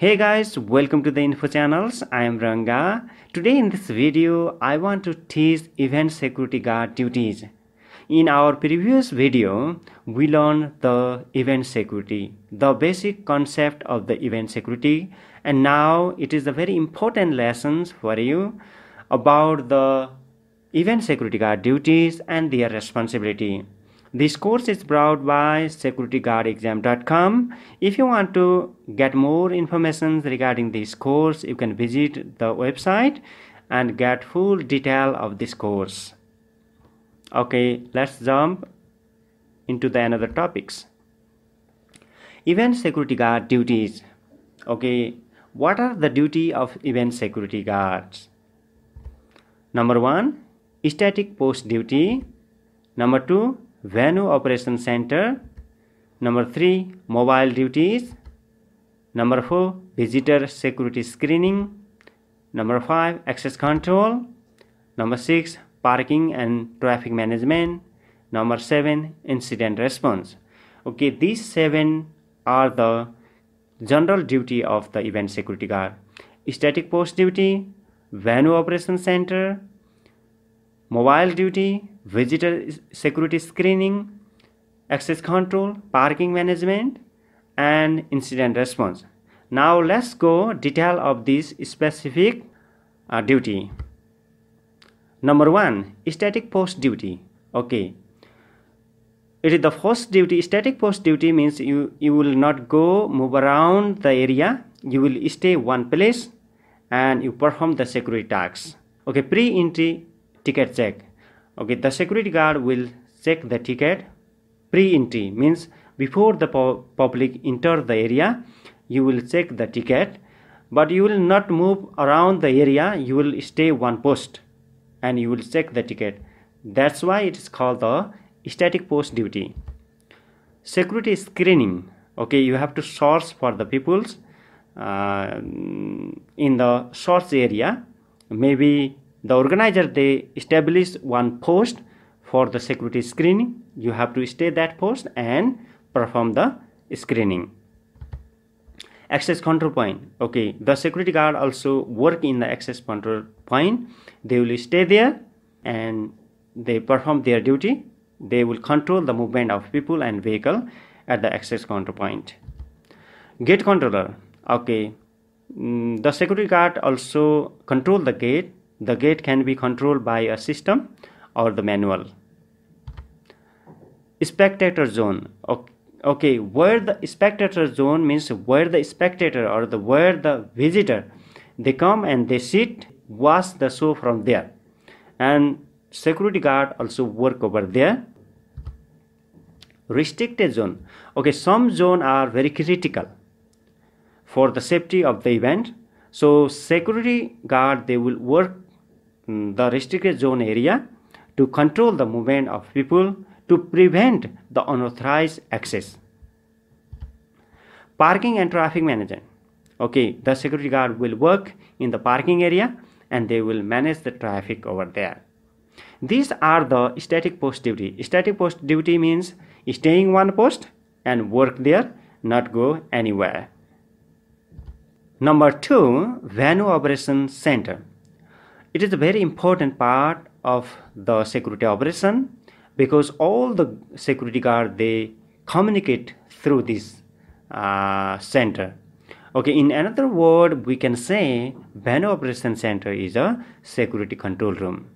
Hey guys, welcome to the info channels. I am Ranga. Today in this video, I want to teach event security guard duties. In our previous video, we learned the event security, the basic concept of the event security, and now it is a very important lessons for you about the event security guard duties and their responsibility. This course is brought by securityguardexam.com. If you want to get more information regarding this course, you can visit the website and get full detail of this course. Okay, let's jump into the another topics. Event security guard duties. Okay, what are the duty of event security guards? Number 1, static post duty. Number 2, venue operation center. Number 3 mobile duties. Number 4 visitor security screening. Number 5 access control. Number 6 parking and traffic management. Number 7 incident response. Okay these seven are the general duty of the event security guard. Static post duty venue operation center mobile duty, visitor security screening, access control, parking management, and incident response. Now let's go detail of this specific uh, duty. Number one, static post duty. Okay. It is the first duty. Static post duty means you, you will not go move around the area. You will stay one place and you perform the security tasks. Okay, pre-entry ticket check. Okay the security guard will check the ticket pre-entry means before the public enter the area you will check the ticket but you will not move around the area you will stay one post and you will check the ticket. That's why it is called the static post duty. Security screening. Okay you have to source for the peoples uh, in the source area maybe the organizer they establish one post for the security screening. You have to stay that post and perform the screening. Access control point. Okay the security guard also work in the access control point. They will stay there and they perform their duty. They will control the movement of people and vehicle at the access control point. Gate controller. Okay mm, the security guard also control the gate the gate can be controlled by a system or the manual. Spectator zone. Okay, where the spectator zone means where the spectator or the where the visitor they come and they sit watch the show from there and security guard also work over there restricted zone okay some zone are very critical for the safety of the event so security guard they will work Mm, the restricted zone area to control the movement of people to prevent the unauthorized access. Parking and traffic management. Okay, the security guard will work in the parking area and they will manage the traffic over there. These are the static post duty. Static post duty means staying one post and work there, not go anywhere. Number two, venue operation center. It is a very important part of the security operation because all the security guard they communicate through this uh, center. Okay, in another word, we can say venue operation center is a security control room.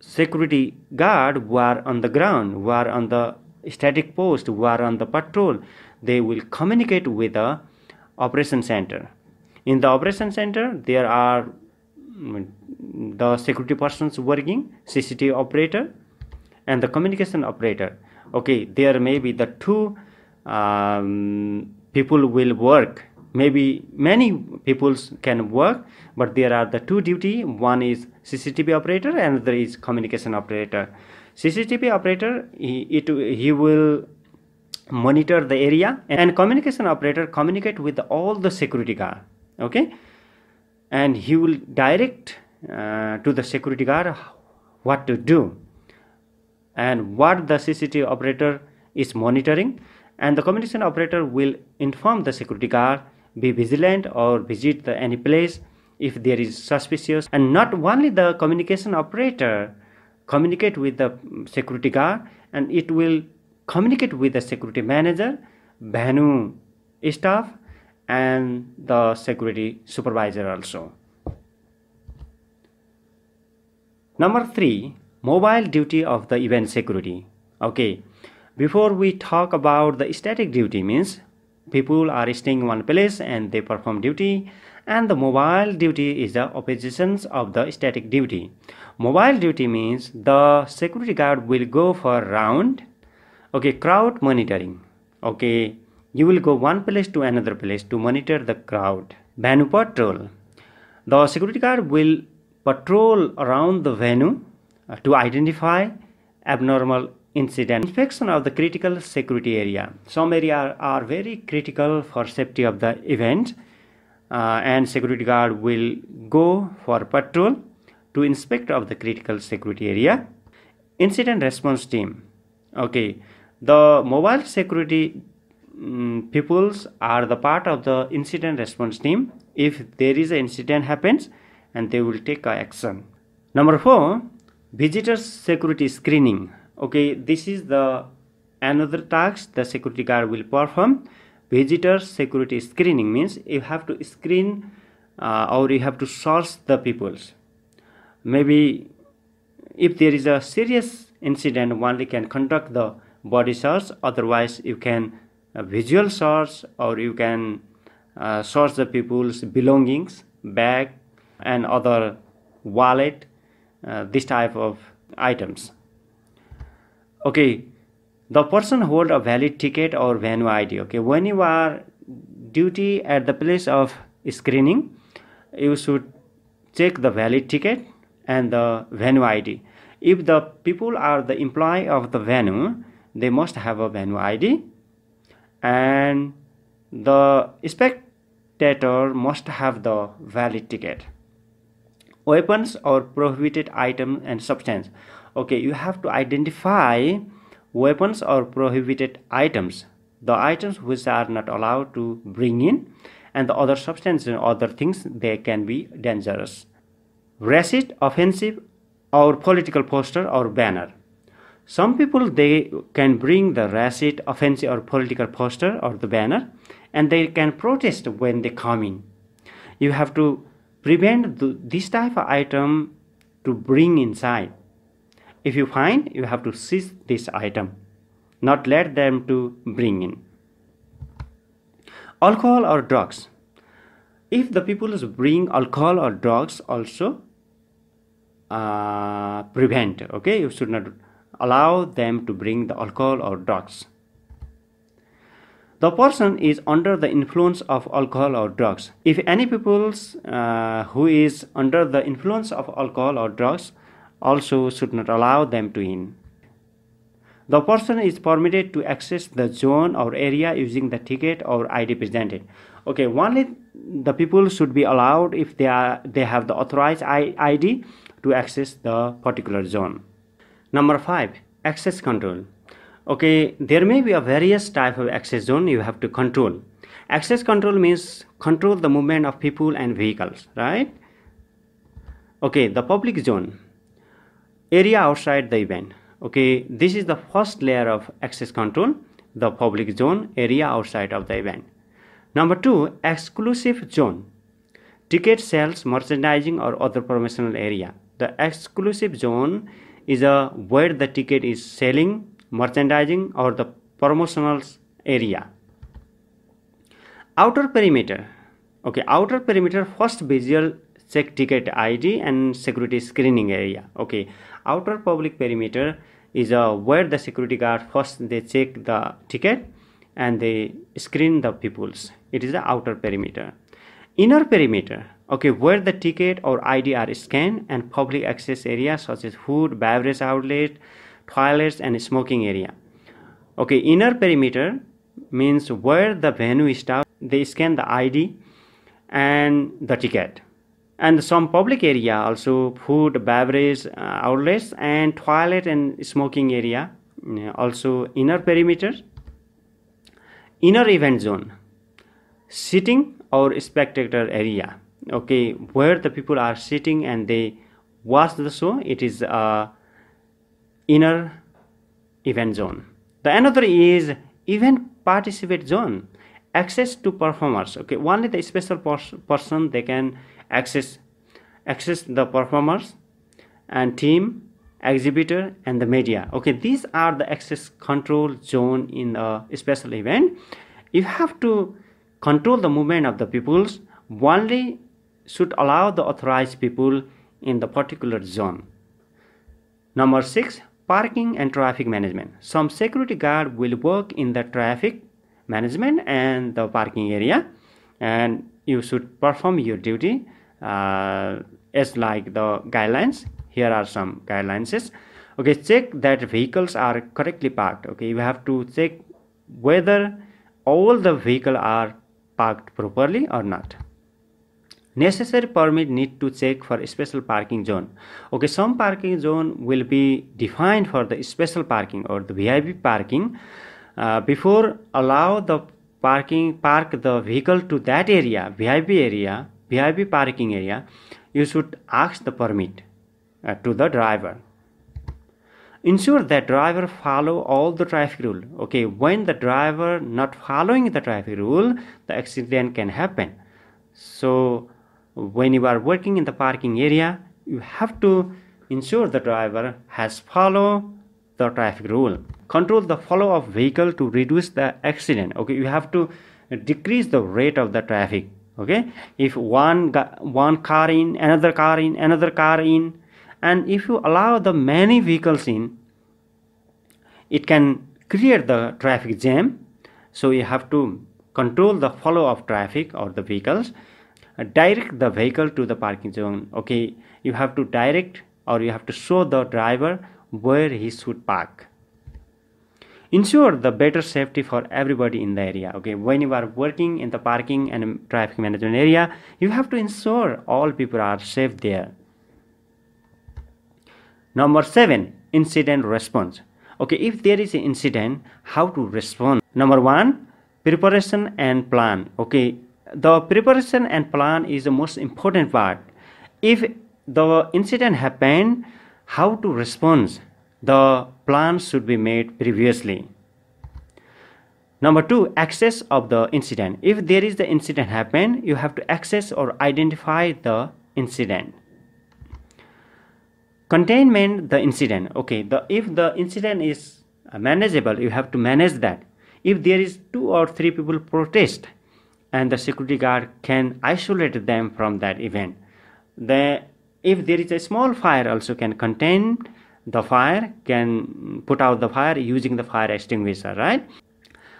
Security guard who are on the ground, who are on the static post, who are on the patrol, they will communicate with the operation center. In the operation center, there are the security persons working CCTV operator and the communication operator. Okay there may be the two um, people will work. Maybe many people can work but there are the two duty. One is CCTV operator and there is communication operator. CCTV operator he, it, he will monitor the area and communication operator communicate with all the security guard. Okay and he will direct uh, to the security guard what to do. And what the CCTV operator is monitoring and the communication operator will inform the security guard be vigilant or visit the, any place if there is suspicious. And not only the communication operator communicate with the security guard and it will communicate with the security manager venue staff and the security supervisor also. Number 3 mobile duty of the event security. Okay before we talk about the static duty means people are staying in one place and they perform duty and the mobile duty is the oppositions of the static duty. Mobile duty means the security guard will go for round okay crowd monitoring. Okay you will go one place to another place to monitor the crowd. Venue patrol. The security guard will patrol around the venue uh, to identify abnormal incident. Inspection of the critical security area. Some areas are very critical for safety of the event uh, and security guard will go for patrol to inspect of the critical security area. Incident response team. Okay the mobile security um, peoples are the part of the incident response team. If there is an incident happens and they will take action. Number four visitors security screening. Okay this is the another task the security guard will perform. Visitor security screening means you have to screen uh, or you have to source the peoples. Maybe if there is a serious incident only can conduct the body search otherwise you can visual search or you can uh, search the people's belongings bag and other wallet uh, this type of items. Okay the person hold a valid ticket or venue id okay? When you are duty at the place of screening you should check the valid ticket and the venue id if the people are the employee of the venue they must have a venue id and the spectator must have the valid ticket. Weapons or prohibited item and substance. Okay you have to identify weapons or prohibited items. The items which are not allowed to bring in and the other substances and other things they can be dangerous. Racist offensive or political poster or banner some people they can bring the racist offensive or political poster or the banner and they can protest when they come in. You have to prevent the, this type of item to bring inside. If you find you have to seize this item not let them to bring in. Alcohol or drugs. If the people bring alcohol or drugs also uh, prevent okay? You should not allow them to bring the alcohol or drugs. The person is under the influence of alcohol or drugs. If any people uh, who is under the influence of alcohol or drugs also should not allow them to in. The person is permitted to access the zone or area using the ticket or id presented. Okay only the people should be allowed if they are they have the authorized id to access the particular zone number 5 access control. Okay there may be a various type of access zone you have to control. Access control means control the movement of people and vehicles right? Okay the public zone. Area outside the event. Okay this is the first layer of access control the public zone area outside of the event. Number two exclusive zone. Ticket sales merchandising or other promotional area. The exclusive zone is a where the ticket is selling merchandising or the promotional area. Outer perimeter. Okay outer perimeter first visual check ticket id and security screening area. Okay outer public perimeter is uh, where the security guard first they check the ticket and they screen the peoples. It is the outer perimeter. Inner perimeter okay where the ticket or id are scanned and public access areas such as food beverage outlet toilets and smoking area. Okay inner perimeter means where the venue staff they scan the id and the ticket. And some public area also food beverage uh, outlets and toilet and smoking area also inner perimeter. Inner event zone sitting or spectator area okay where the people are sitting and they watch the show it is a inner event zone. The another is event participate zone access to performers. Okay only the special pers person they can access access the performers and team exhibitor and the media. Okay these are the access control zone in a special event. You have to control the movement of the peoples. Only should allow the authorized people in the particular zone. Number 6. Parking and traffic management. Some security guard will work in the traffic management and the parking area and you should perform your duty uh, as like the guidelines. Here are some guidelines. Okay, check that vehicles are correctly parked. Okay, you have to check whether all the vehicle are parked properly or not necessary permit need to check for special parking zone. Okay some parking zone will be defined for the special parking or the vip parking uh, before allow the parking park the vehicle to that area vip area vip parking area you should ask the permit uh, to the driver. Ensure that driver follow all the traffic rule. Okay when the driver not following the traffic rule the accident can happen. So when you are working in the parking area you have to ensure the driver has follow the traffic rule. Control the flow of vehicle to reduce the accident okay? You have to decrease the rate of the traffic okay? If one one car in another car in another car in and if you allow the many vehicles in it can create the traffic jam. So you have to control the flow of traffic or the vehicles Uh, direct the vehicle to the parking zone okay? You have to direct or you have to show the driver where he should park. Ensure the better safety for everybody in the area okay? When you are working in the parking and traffic management area you have to ensure all people are safe there. Number 7 incident response. Okay if there is an incident how to respond? Number 1 preparation and plan okay the preparation and plan is the most important part. If the incident happened how to respond? The plan should be made previously. Number two access of the incident. If there is the incident happen you have to access or identify the incident. Containment the incident. Okay the if the incident is manageable you have to manage that. If there is two or three people protest and the security guard can isolate them from that event. The, if there is a small fire also can contain the fire, can put out the fire using the fire extinguisher, right?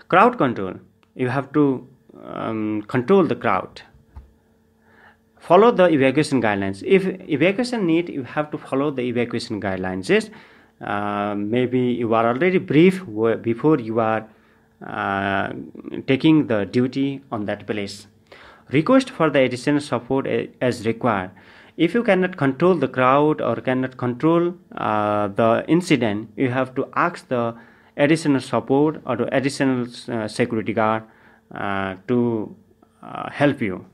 Crowd control. You have to um, control the crowd. Follow the evacuation guidelines. If evacuation need, you have to follow the evacuation guidelines. Uh, maybe you are already brief before you are uh, taking the duty on that place. Request for the additional support as required. If you cannot control the crowd or cannot control uh, the incident, you have to ask the additional support or the additional uh, security guard uh, to uh, help you.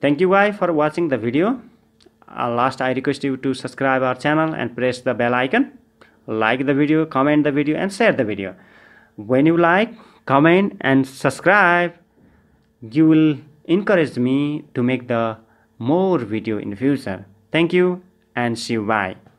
Thank you guys for watching the video. last I request you to subscribe our channel and press the bell icon like the video comment the video and share the video. When you like comment and subscribe you will encourage me to make the more video in future. Thank you and see you. Bye